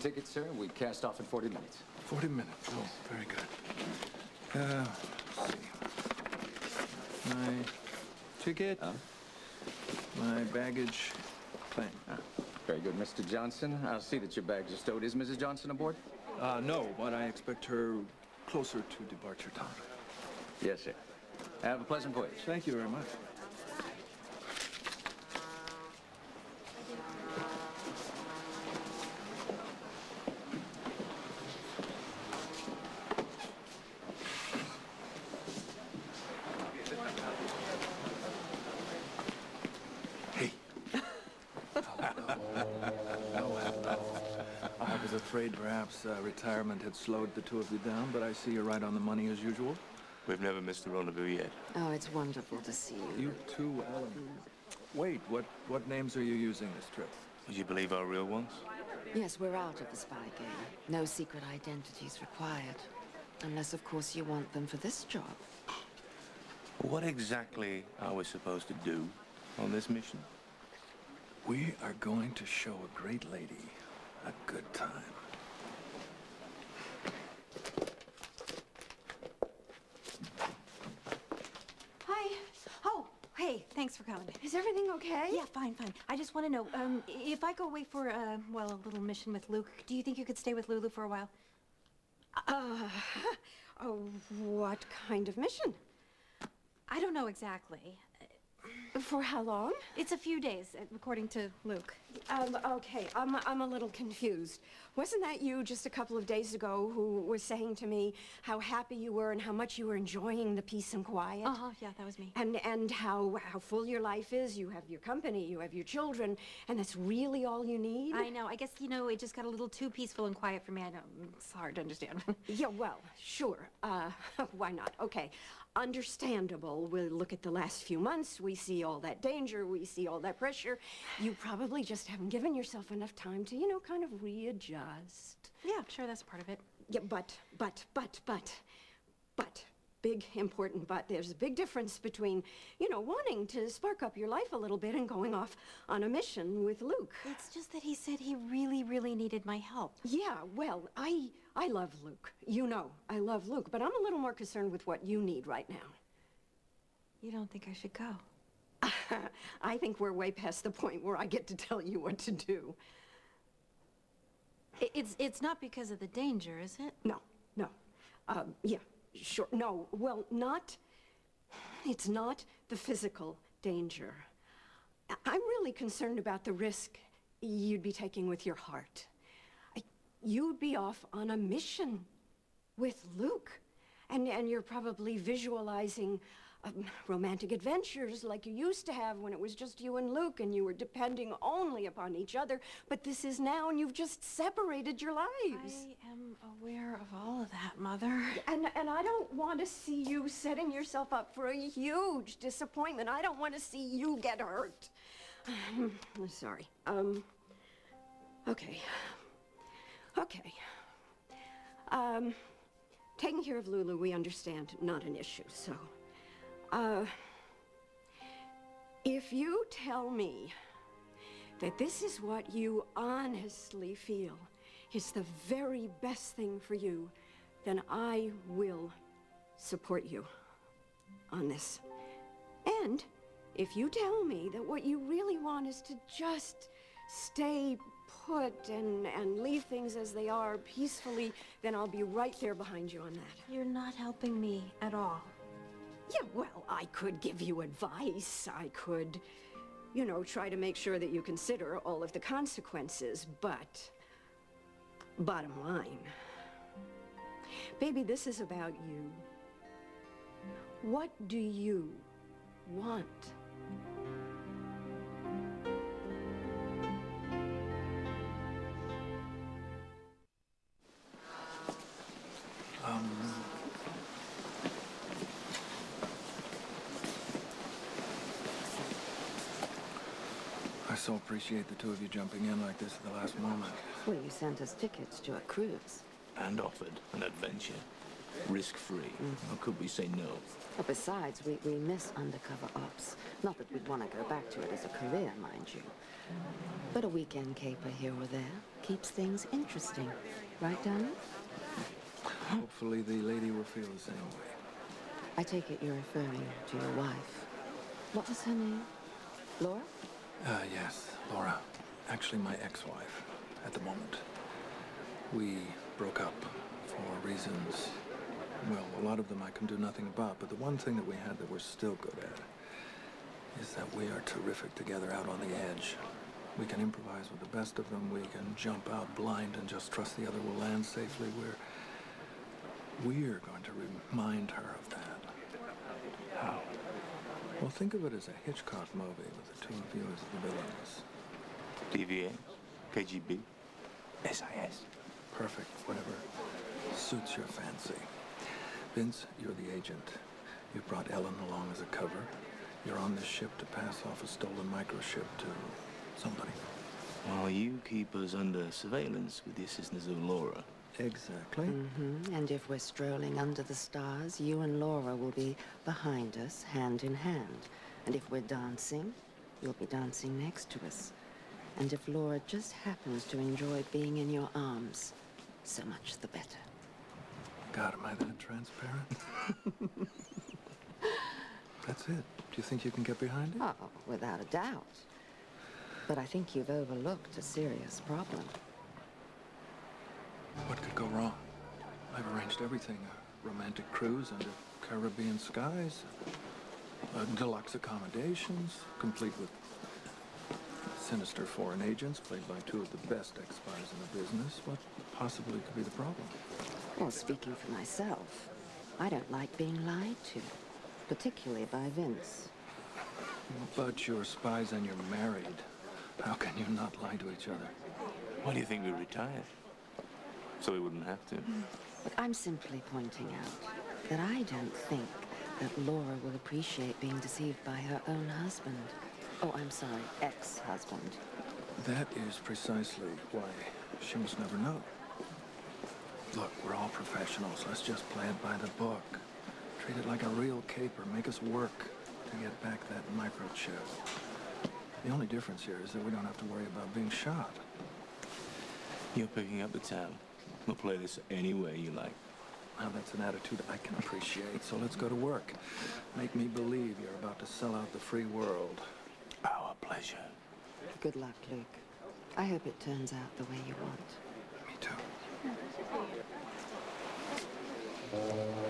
ticket, sir. We cast off in 40 minutes. 40 minutes. Oh, very good. Uh. My ticket, my baggage claim. Ah, very good, Mr. Johnson. I'll see that your bags are stowed. Is Mrs. Johnson aboard? Uh, no, but I expect her closer to departure time. Yes, sir. Have a pleasant voyage. Thank you very much. Afraid perhaps uh, retirement had slowed the two of you down, but I see you're right on the money as usual. We've never missed a rendezvous yet. Oh, it's wonderful to see you. You too, Ellen. Wait, what, what names are you using this trip? Would you believe our real ones? Yes, we're out of the spy game. No secret identities required. Unless, of course, you want them for this job. What exactly are we supposed to do on this mission? We are going to show a great lady a good time. Hi. Oh, hey, thanks for coming. Is everything okay? Yeah, fine, fine. I just want to know, um, if I go away for, uh, well, a little mission with Luke, do you think you could stay with Lulu for a while? Uh, oh, what kind of mission? I don't know exactly. For how long? It's a few days, according to Luke. Um, okay, I'm, I'm a little confused. Wasn't that you just a couple of days ago who was saying to me how happy you were and how much you were enjoying the peace and quiet? Uh-huh, yeah, that was me. And, and how, how full your life is. You have your company, you have your children, and that's really all you need? I know. I guess, you know, it just got a little too peaceful and quiet for me. I know. It's hard to understand. Yeah, well, sure. Uh, why not? Okay. Understandable. We'll look at the last few months. We see all that danger. We see all that pressure. You probably just haven't given yourself enough time to, you know, kind of readjust. yeah, sure, that's part of it. Yeah, but, but, but, but, but, big important but. There's a big difference between, you know, wanting to spark up your life a little bit and going off on a mission with Luke. It's just that he said he really, really needed my help. Yeah, well, I I love Luke. You know, I love Luke, but I'm a little more concerned with what you need right now. You don't think I should go? I think we're way past the point where I get to tell you what to do. It's, it's not because of the danger, is it? No, no. Um, yeah, sure. No, well, not. It's not the physical danger. I'm really concerned about the risk you'd be taking with your heart. I, you'd be off on a mission with Luke, and, and you're probably visualizing um, romantic adventures like you used to have when it was just you and Luke and you were depending only upon each other. But this is now, and you've just separated your lives. I am aware all of that, Mother. And, and I don't want to see you setting yourself up for a huge disappointment. I don't want to see you get hurt. I'm sorry. Um, okay. Okay. Um, taking care of Lulu, we understand, not an issue, so. Uh, if you tell me that this is what you honestly feel is the very best thing for you, then I will support you on this. And if you tell me that what you really want is to just stay put and, and leave things as they are peacefully, then I'll be right there behind you on that. You're not helping me at all. Yeah, well, I could give you advice. I could, you know, try to make sure that you consider all of the consequences, but bottom line, baby, this is about you. What do you want? Um. I so appreciate the two of you jumping in like this at the last moment. Well, you sent us tickets to a cruise. And offered an adventure. risk-free. How could we say no? But besides, we, we miss undercover ops. Not that we'd want to go back to it as a career, mind you. But a weekend caper here or there keeps things interesting. Right, Donnie? Hopefully the lady will feel the same way. I take it you're referring to your wife. What was her name? Laura? Uh, yes, Laura. Actually, my ex-wife at the moment. We broke up for reasons, well, a lot of them I can do nothing about, but the one thing that we had that we're still good at is that we are terrific together out on the edge. We can improvise with the best of them. We can jump out blind and just trust the other will land safely. We're we're going to remind her of that. How? Well, think of it as a Hitchcock movie with the two of you as the villains. TVA? KGB? SIS? Perfect, whatever suits your fancy. Vince, you're the agent. You brought Ellen along as a cover. You're on this ship to pass off a stolen microchip to somebody. While you keep us under surveillance with the assistance of Laura. Exactly. Mm-hmm. And if we're strolling under the stars, you and Laura will be behind us, hand in hand. And if we're dancing, you'll be dancing next to us. And if Laura just happens to enjoy being in your arms, so much the better. God, am I that transparent? That's it. Do you think you can get behind it? Oh, without a doubt. But I think you've overlooked a serious problem. What could go wrong? I've arranged everything. A romantic cruise under Caribbean skies, uh, deluxe accommodations, complete with sinister foreign agents played by two of the best ex-spies in the business. What possibly could be the problem? Well, speaking for myself, I don't like being lied to, particularly by Vince. But you're spies and you're married. How can you not lie to each other? Why do you think we retired? So we wouldn't have to. But I'm simply pointing out that I don't think that Laura will appreciate being deceived by her own husband. Oh, I'm sorry, ex-husband. That is precisely why she must never know. Look, we're all professionals. Let's just play it by the book. Treat it like a real caper. Make us work to get back that microchip. The only difference here is that we don't have to worry about being shot. You're picking up the tab. We'll play this any way you like. Now, that's an attitude I can appreciate, so let's go to work. Make me believe you're about to sell out the free world. Our pleasure. Good luck, Luke. I hope it turns out the way you want. Me too.